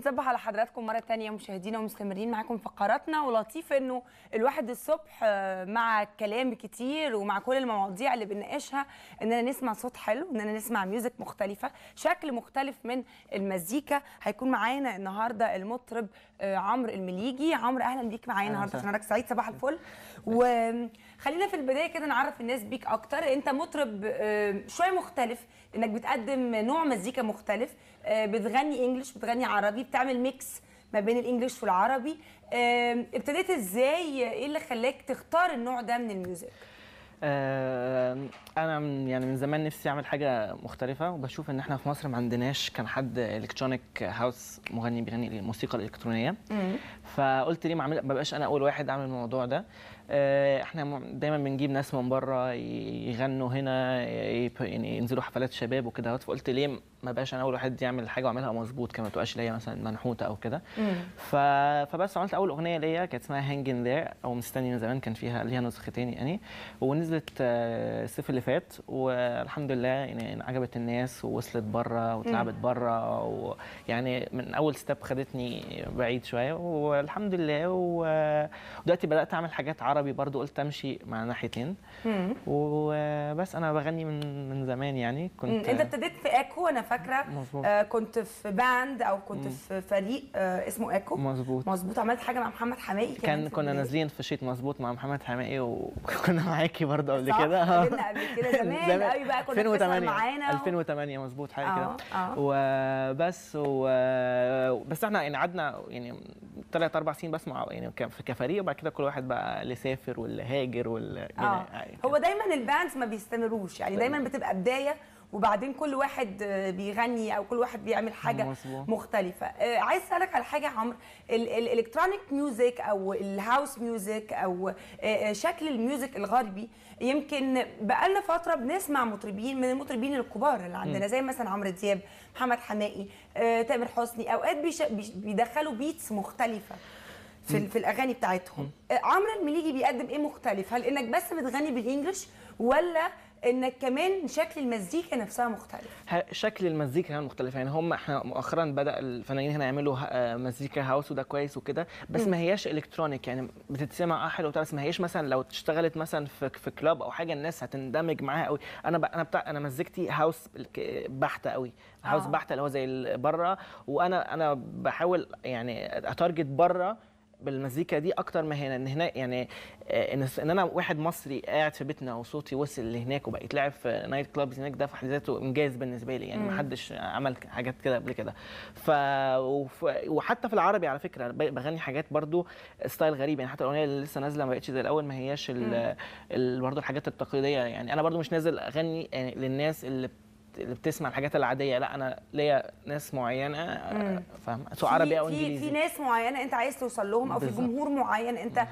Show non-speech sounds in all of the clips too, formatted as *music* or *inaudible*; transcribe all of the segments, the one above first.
بنصبح على حضراتكم مرة تانية مشاهدينا ومستمرين معاكم في فقراتنا ولطيف إنه الواحد الصبح آه، مع كلام كتير ومع كل المواضيع اللي بنناقشها إننا نسمع صوت حلو إننا نسمع ميوزك مختلفة شكل مختلف من المزيكا. هيكون معانا النهارده المطرب آه، عمرو المليجي. عمرو أهلا بيك معانا أهلاً النهارده وسهلاً. حضرتك. سعيد صباح الفل. وخلينا في البداية كده نعرف الناس بيك أكتر. أنت مطرب آه، شوية مختلف إنك بتقدم نوع مزيكا مختلف. بتغني English بتغني عربي بتعمل mix ما بين ال English والعربي. آه، ابتديت إزاي؟ إيه اللي خلاك تختار النوع ده من ال music؟ آه، أنا يعني من زمان نفسي أعمل حاجة مختلفة وبشوف إن إحنا في مصر ما عندناش كان حد electronic house مغني بيغني الموسيقى الالكترونيه فقلت ليه ما بقاش أنا أول واحد أعمل الموضوع ده. آه، إحنا م- دايما بنجيب ناس من بره يغنوا هنا يعني ينزلوا حفلات شباب وكده. فقلت ليه ما بقاش أنا أول واحد يعمل حاجة وأعملها مظبوط كما تبقاش ليا مثلا منحوتة أو كده. فبس عملت أول أغنية ليا كانت اسمها Hang In There أو مستني من زمان كان فيها ليها نسختين يعني. ونزلت آه، الصيف اللي فات والحمد لله يعني عجبت الناس ووصلت بره واتلعبت بره ويعني من أول step خدتني بعيد شوية. والحمد لله ودلوقتي بدأت أعمل حاجات عربي برضو قلت أمشي مع ناحيتين. وبس أنا بغني من من زمان يعني مم. كنت أنت ابتديت في إيكو أنا فاكرة. مظبوط. آه كنت في band أو كنت في فريق آه اسمه إيكو. مظبوط. مظبوط. عملت حاجة مع محمد حماقي كان كنا. نازلين في شيت مظبوط مع محمد حماقي وكنا معاكي برضه قبل؟ كده. قابلنا قبل كده زمان. *laughs* قوي بقى كنا بنسهر 2008 معانا و- 2008 مظبوط حاجة كده. آه آه. وبس و... بس إحنا يعني قعدنا يعني ثلاث أربع سنين بس مع يعني ك- كفريق وبعد كده كل واحد بقى اللي سافر واللي هاجر واللي آه. هو دايما ال bands ما بيستمروش يعني دايما بتبقى بداية وبعدين كل واحد آه، بيغني أو كل واحد بيعمل حاجة مظبوط. مختلفة. آه، عايز أسألك على حاجة يا عمرو. ال- ال electronic music أو ال house music أو آه، شكل ال music الغربي يمكن بقالنا فترة بنسمع مطربين من المطربين الكبار اللي عندنا زي مثلا عمرو دياب محمد حماقي تامر حسني. أوقات بيدخلوا beats مختلفة في, في الأغاني بتاعتهم. عمرو المليجي بيقدم إيه مختلف؟ هل إنك بس بتغني بالانجلش ولا إنك كمان شكل المزيكا نفسها مختلف. شكل المزيكا كمان مختلف. يعني هم إحنا مؤخرا بدأ الفنانين هنا يعملوا مزيكا هاوس وده كويس وكده بس ما هياش الكترونيك يعني بتتسمع آه حلو بس ما هيش مثلا لو اشتغلت مثلا في في كلاب أو حاجة الناس هتندمج معاها قوي أنا ب... أنا بتاع أنا مزيكتي هاوس بحتة قوي هاوس آه. بحتة اللي هو زي بره وأنا أنا بحاول يعني ا target بره بالمزيكا دي أكتر ما هنا إن هنا يعني آه، إن إن أنا واحد مصري قاعد في بيتنا وصوتي وصل لهناك وبقى يتلعب في night clubs هناك ده في حد ذاته إنجاز بالنسبة لي يعني ما حدش عمل حاجات كده قبل كده ف. وحتى في العربي على فكرة بغني حاجات برضو style غريب يعني حتى الأغنية اللي لسه نازلة ما بقتش زي الأول ما هياش ال... ال... برضو الحاجات التقليدية يعني أنا برضو مش نازل أغني يعني للناس اللي اللي بتسمع الحاجات العادية لا أنا ليا ناس معينة آه، فاهم سواء عربي أو انجليزي في ناس معينة أنت عايز توصل لهم أو في. جمهور معين أنت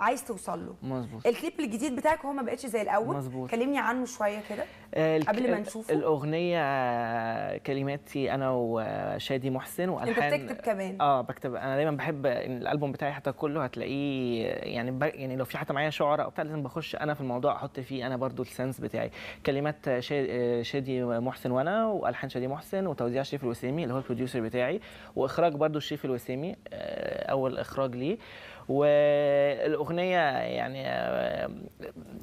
عايز توصل له. مظبوط. الكليب الجديد بتاعك هو ما بقتش زي الأول؟ مظبوط. كلمني عنه شوية كده آه، قبل ما نشوفه. الأغنية آه، كلماتي أنا وشادي محسن أنت وألحان. بتكتب كمان. آه بكتب. أنا دايما بحب الألبوم بتاعي حتى كله هتلاقيه يعني ب... يعني لو في حتى معايا شعراء أو بتاع لازم بخش أنا في الموضوع أحط فيه أنا برضو السنس بتاعي. كلمات شا- شادي محسن وأنا وألحان شادي محسن وتوزيع شريف الوسيمي اللي هو ال producer بتاعي وإخراج برضو شريف الوسيمي آه، أول إخراج ليه. والأغنية يعني آه،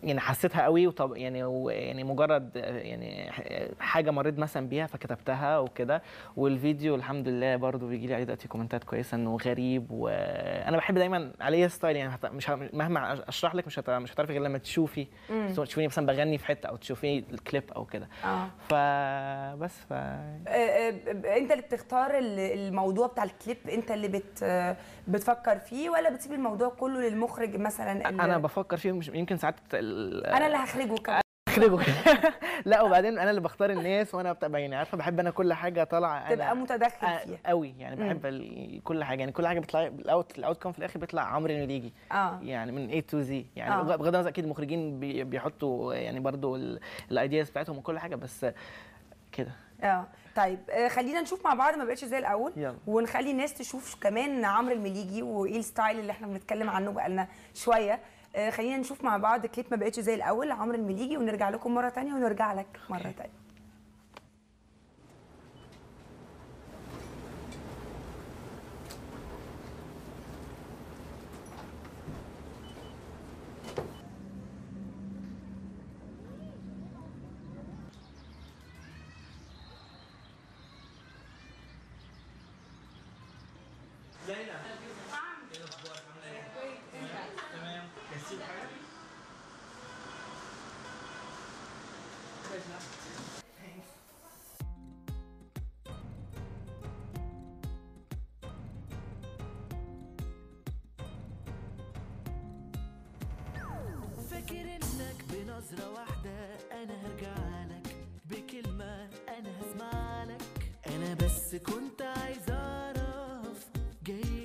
يعني حسيتها قوي وطب يعني يعني مجرد آه، يعني حاجة مريت مثلا بيها فكتبتها وكده. والفيديو الحمد لله برضو بيجي لي عليه دلوقتي comment ات كويسة إنه غريب وأنا بحب دايما عليه style يعني مش مهما أشرح لك مش مش هتعرفي غير لما تشوفي. تشوفيني مثلا بغني في حتة أو تشوفي الكليب أو كده. آه. فبس ف آه، آه، أنت اللي بتختار ال- الموضوع بتاع الكليب أنت اللي بت آه، بتفكر فيه ولا بتسيب الموضوع كله للمخرج مثلا أنا بفكر فيه مش يمكن ساعات أنا اللي هخرجه كمان. اخرجه *laughs* لا وبعدين أنا اللي بختار الناس وأنا بتبقى يعني عارفة بحب أنا كل حاجة طالعة تبقى متدخل آه، فيها. قوي يعني بحب كل حاجة. يعني كل حاجة بتطلع ال out ال outcome في الآخر بيطلع عمرو المليجي آه. يعني من A to Z. يعني آه. بغض النظر أكيد المخرجين بي- بيحطوا يعني برضو ال ideas بتاعتهم وكل حاجة بس كده. آه طيب آه، خلينا نشوف مع بعض ما بقتش زي الأول. يلا. ونخلي الناس تشوف كمان عمرو المليجي وإيه ال style اللي إحنا بنتكلم عنه بقالنا شوية. آه، خلينا نشوف مع بعض كليب ما بقتش زي الأول لعمرو المليجي ونرجع لكم مرة تانية ونرجع لك مرة تانية. ليلى إيه عامله إيه؟ تمام جهزتي حاجة؟ فاكر إنك بنظرة واحدة أنا هرجع لك بكلمة أنا هسمع لك أنا بس كنت عايز game.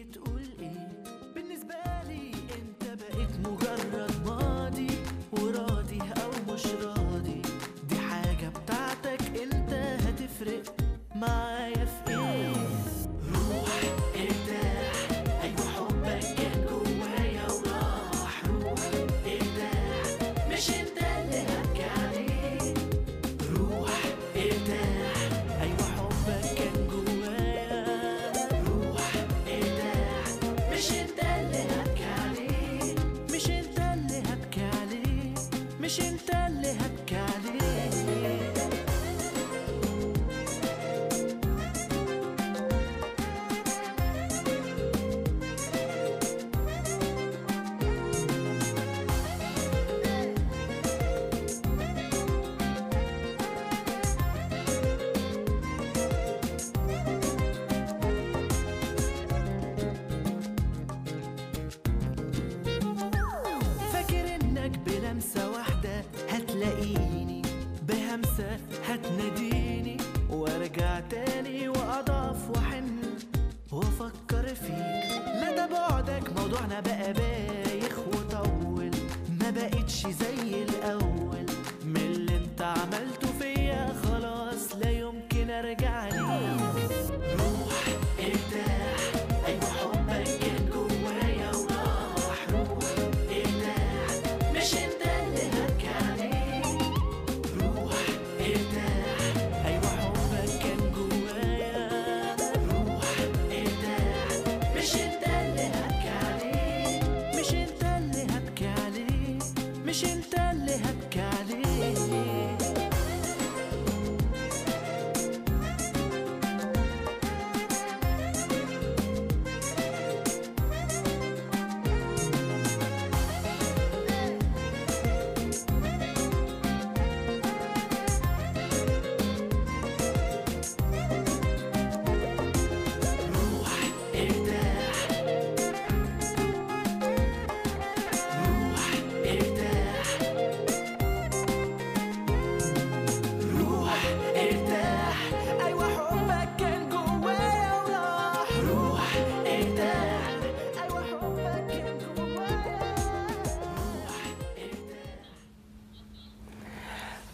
بقى بايخ وطول. ما بقتش زي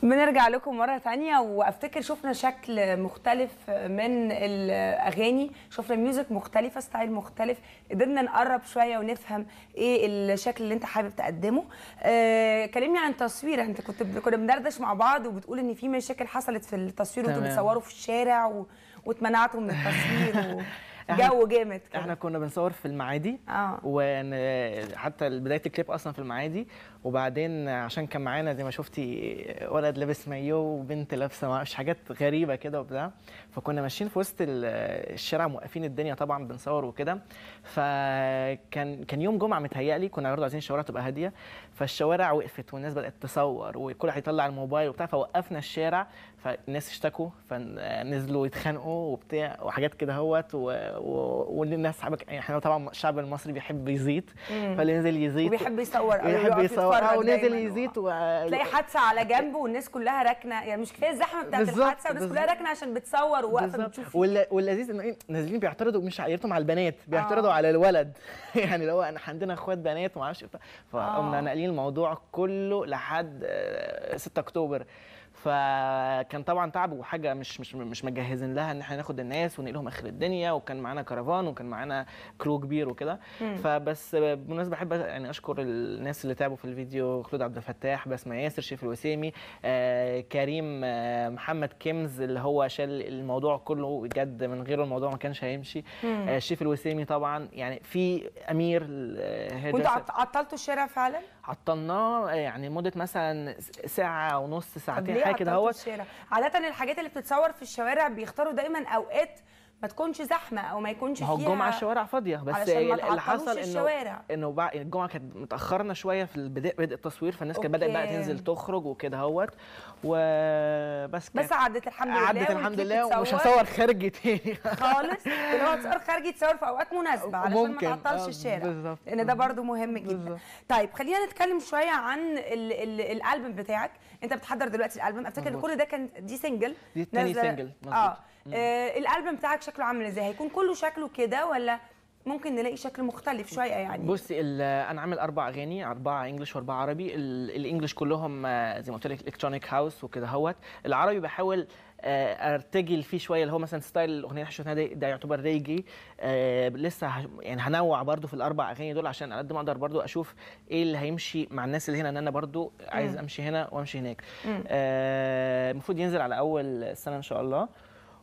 بنرجع لكم مرة تانية وأفتكر شفنا شكل مختلف من الأغاني شفنا music مختلفة style مختلف قدرنا نقرب شوية ونفهم إيه الشكل اللي أنت حابب تقدمه. آه كلمني عن التصوير انت كنت كنا بندردش مع بعض وبتقول إن في مشاكل حصلت في التصوير وأنتوا. بتصوروا في الشارع و... واتمنعتوا من التصوير *laughs* إحنا- وجو جامد كده. إحنا كنا بنصور في المعادي آه. وحتى بداية الكليب أصلا في المعادي وبعدين عشان كان معانا زي ما شفتي ولد لابس مايو وبنت لابسة معرفش حاجات غريبة كده وبتاع. فكنا ماشيين في وسط ال- الشارع موقفين الدنيا طبعا بنصور وكده. فكان كان يوم جمعة متهيألي كنا برضه عايزين الشوارع تبقى هادية. فالشوارع وقفت والناس بدأت تصور وكل واحد يطلع الموبايل وبتاع فوقفنا الشارع. فالناس اشتكوا فنزلوا يتخانقوا وبتاع وحاجات كده اهوت. و... و... والناس يعني إحنا طبعا الشعب المصري بيحب يزيد فاللي نزل يزيد وبيحب يصور أو بيحب يقف يصور يتفرج آه ونزل دايماً. يزيد و... تلاقي حادثة على جنب والناس كلها راكنة يعني مش كفاية الزحمة بتاعت الحادثة والناس كلها. راكنة عشان بتصور وواقفه. بتشوف وال- واللذيذ انه إيه نازلين بيعترضوا مش عيرتهم على البنات بيعترضوا آه. على الولد *laughs* يعني لو انا عندنا إخوات بنات وما أعرفش بتاع. فقمنا آه. ناقلين الموضوع كله لحد آه، 6 أكتوبر فكان طبعا تعب وحاجة مش مش مش مجهزين لها إن إحنا ناخد الناس ونقلهم آخر الدنيا وكان معانا كرفان وكان معانا crew كبير وكده فبس بالمناسبه أحب يعني أشكر الناس اللي تعبوا في الفيديو خلود عبد الفتاح بسمة ياسر شريف الوسيمي آه كريم آه محمد كيمز اللي هو شال الموضوع كله بجد من غيره الموضوع ما كانش هيمشي آه شريف الوسيمي طبعا يعني في أمير آه،. عط- عطلتوا الشارع فعلا؟ عطلناه يعني مدة مثلا ساعة ونص ساعتين حاجة كده اهوت؟ عادة الحاجات اللي بتتصور في الشوارع بيختاروا دايما أوقات ما تكونش زحمة أو ما يكونش ما هو فيها الجمعة الشوارع فاضية بس اللي حصل إنه. إنه بع- الجمعة كانت متأخرنا شوية في البدء بدء التصوير فالناس كانت بدأت بقى. تنزل تخرج وكده أهوت وبس بس عدت الحمد لله عدت الحمد لله ومش هصور خارجي تاني خالص اللي هو تصور خارجي تصور في أوقات مناسبة علشان ممكن. ما تعطلش آه، الشارع بالظبط. لأن ده برضو مهم جدا بالظبط. طيب خلينا نتكلم شوية عن ال ال الألبوم بتاعك أنت بتحضر دلوقتي الألبوم أفتكر ان. كل ده كان دي single دي تاني single، مظبوط. آه آه، الألبوم بتاعك شكله عامل إزاي؟ هيكون كله شكله كده ولا ممكن نلاقي شكل مختلف شوية يعني؟ بصي أنا عامل أربع أغاني أربعة English وأربعة عربي. ال- ال English كلهم آه، زي ما قلت لك electronic house وكده هوت. العربي بحاول آه، أرتجل فيه شوية اللي هو مثلا style الأغنية اللي شفناها ده, ده يعتبر ريجي آه لسه يعني هنوع برضو في الأربع أغاني دول عشان على قد ما أقدر برضو أشوف إيه اللي هيمشي مع الناس اللي هنا إن أنا برضو عايز أمشي هنا وأمشي هناك. المفروض ينزل على أول السنة إن شاء الله.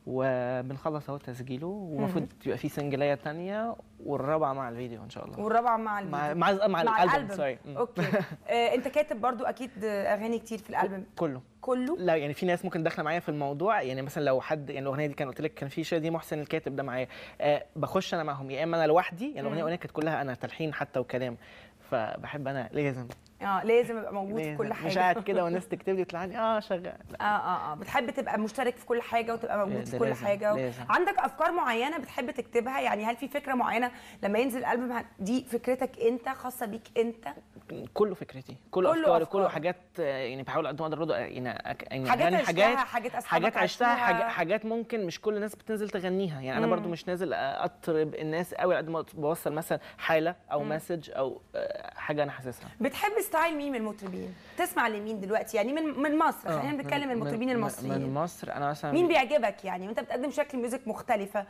وبنخلص اهو تسجيله ومفروض يبقى في سنجلايه تانية والرابعة مع الفيديو إن شاء الله. والرابعة مع مع الفيديو. مع مع, الألبوم sorry. Okay. *laughs* آه، أنت كاتب برضو أكيد أغاني كتير في الألبوم. كله. كله؟ لا يعني في ناس ممكن داخلة معايا في الموضوع يعني مثلا لو حد يعني الأغنية دي كان قلت لك كان في شادي محسن الكاتب ده معايا. آه بخش أنا معاهم يا إما أنا لوحدي يعني الأغنية كانت كلها أنا تلحين حتى وكلام. فبحب أنا لازم. آه لازم أبقى موجود في. كل حاجة مش قاعد كده *laughs* والناس تكتب لي تطلعني. آه شغال. آه آه آه. بتحب تبقى مشترك في كل حاجة وتبقى موجود في كل لازم، حاجة و... لازم. عندك أفكار معينة بتحب تكتبها؟ يعني هل في فكرة معينة لما ينزل الالبوم ه- دي فكرتك أنت خاصة بيك أنت؟ كله فكرتي كله, كله أفكاري. كله حاجات آه، يعني بحاول قد ما أقدر برضه يعني أك- يعني حاجات حاجات حاجات عشتها. حاجات, ممكن مش كل الناس بتنزل تغنيها. يعني أنا برضو مش نازل أطرب الناس قوي قد ما بوصل مثلا حالة أو مسج أو آه، حاجة أنا حاسسها. بتحب style مين من المطربين؟ تسمع لمين دلوقتي؟ يعني من من مصر. آه، خلينا بنتكلم من- المطربين من- المصريين. من مصر. أنا مثلا مين بيعجبك يعني؟ وأنت بتقدم شكل music مختلفة.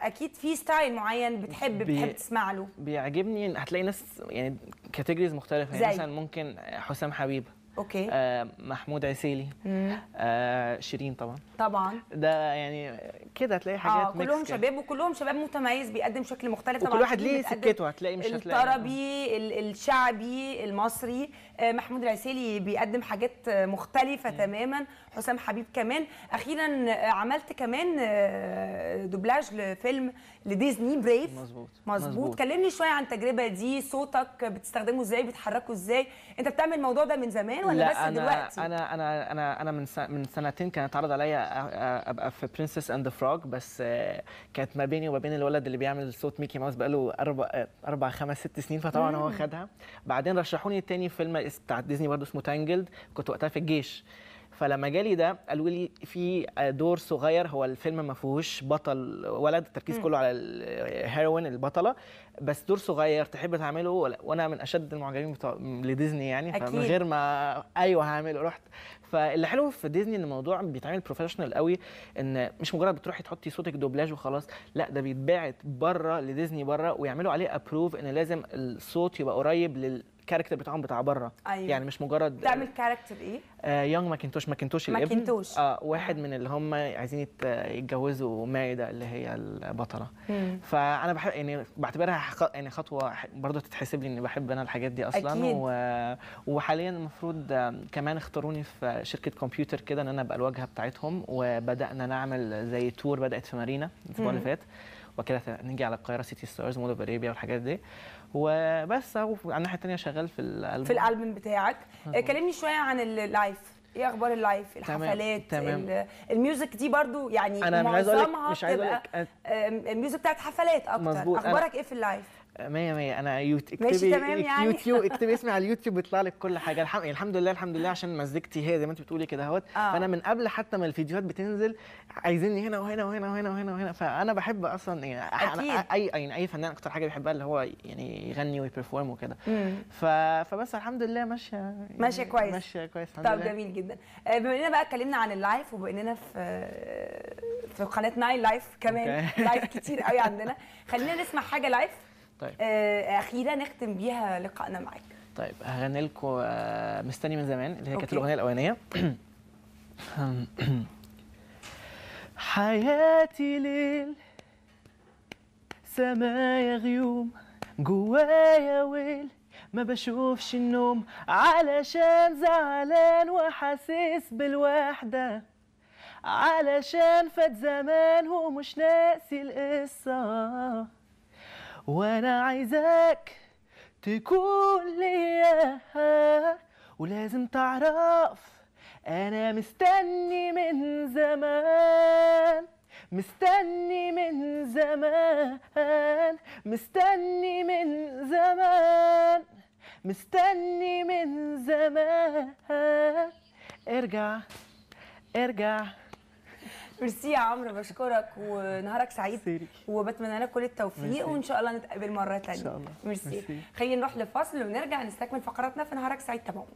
فاكيد في style معين بتحب بي- بتحب تسمع له. بيعجبني هتلاقي ناس يعني categories مختلفة. يعني زي؟ مثلا ممكن حسام حبيب okay. آه محمود العسيلي مم. آه شيرين طبعا. طبعا. ده يعني كده هتلاقي حاجات mix كلهم. شباب وكلهم شباب متميز بيقدم شكل مختلف. طبعاً واحد شيرين ليه سكته هتلاقي مش هتلاقي الطربي ال- الشعبي المصري. آه، محمود العسيلي بيقدم حاجات آه، مختلفة تماما حسام حبيب كمان. أخيرا آه، عملت كمان آه، دوبلاج لفيلم لديزني Brave مظبوط. مظبوط. كلمني شوية عن التجربة دي صوتك بتستخدمه إزاي بتحركه إزاي؟ أنت بتعمل الموضوع ده من زمان ولا لا بس أنا دلوقتي؟ أنا أنا أنا أنا من من سنتين كان اتعرض عليا أبقى في Princess and the Frog بس آه، كانت ما بيني وما بين الولد اللي بيعمل صوت ميكي ماوس بقاله أربع آه، أربع خمس ست سنين فطبعا هو خدها. بعدين رشحوني تاني فيلم بتاع ديزني برضه اسمه Tangled كنت وقتها في الجيش. فلما جالي ده قالوا لي في دور صغير هو الفيلم ما فيهوش بطل ولد التركيز كله على ال heroine البطلة بس دور صغير تحب تعمله ولا- وأنا من أشد المعجبين بتوع لديزني يعني فمن أكيد. غير ما أيوه هعمله رحت. فاللي حلو في ديزني إن الموضوع بيتعمل professional قوي إن مش مجرد بتروحي تحطي صوتك دوبلاج وخلاص لا ده بيتباعت بره لديزني بره ويعملوا عليه approve إن لازم الصوت يبقى قريب لل character بتاعهم بتاع بره. أيوة. يعني مش مجرد بتعمل character إيه؟ آه Young MacIntosh MacIntosh الابن MacIntosh. آه واحد من اللي هم عايزين يت- يتجوزوا ميريدا اللي هي البطلة. فأنا بحب يعني بعتبرها يعني خطوة برضه تتحسب لي إني بحب أنا الحاجات دي أصلا. أكيد. و... وحاليا المفروض كمان اختاروني في شركة كمبيوتر كده إن أنا أبقى الواجهة بتاعتهم. وبدأنا نعمل زي تور بدأت في مارينا الأسبوع اللي فات. وكده نيجي على القاهرة سيتي ستارز مول اوف ارابيا والحاجات دي. وبس أهو على الناحية الثانية شغال في الألبوم. في الألبوم بتاعك. آه، كلمني شوية عن اللايف إيه أخبار اللايف الحفلات تمام. ال- الميوزك دي برضو يعني أنا مش عايز معظمها مش عايز لك- آم، الميوزك بتاعت حفلات أكتر. مظبوط، أنا- أخبارك إيه في اللايف مية مية أنا يوت... ماشي اكتبي تمام يعني؟ يوتيوب اكتبي اسمي على اليوتيوب بيطلع لك كل حاجة الحمد, الحمد لله الحمد لله عشان مزيكتي هي زي ما انت بتقولي كده اهوت آه. فأنا من قبل حتى ما الفيديوهات بتنزل عايزيني هنا وهنا وهنا وهنا وهنا وهنا فأنا بحب أصلا يعني أكيد. أنا اي يعني أي فنان أكتر حاجة بيحبها اللي هو يعني يغني وي perform وكده. ف... فبس الحمد لله ماشية يعني ماشية كويس. ماشية كويس الحمد طب لله جميل جدا آه، بما إننا بقى اتكلمنا عن ال live وبما اننا في في قناة نايل لايف كمان. *laughs* live كتير قوي عندنا خلينا نسمع حاجة لايف طيب. آه، اخيره نختم بيها لقائنا معاك طيب هغني لكم آه، مستني من زمان اللي هي كانت. الأغنية الأولانية. *clears throat* حياتي ليل سمايا غيوم جوايا ويل ما بشوفش النوم علشان زعلان وحاسس بالوحدة علشان فات زمان ومش ناسي القصة. وأنا عايزاك تكون ليا. ولازم تعرف أنا مستني من زمان مستني من زمان مستني من زمان مستني من زمان. ارجع ارجع. ميرسي يا عمرو بشكرك ونهارك سعيد سيري. وبتمنى لك كل التوفيق ميرسي. وإن شاء الله نتقابل مرة تانية إن شاء الله. merci merci. خلينا نروح لفاصل ونرجع نستكمل فقراتنا في نهارك سعيد تابعونا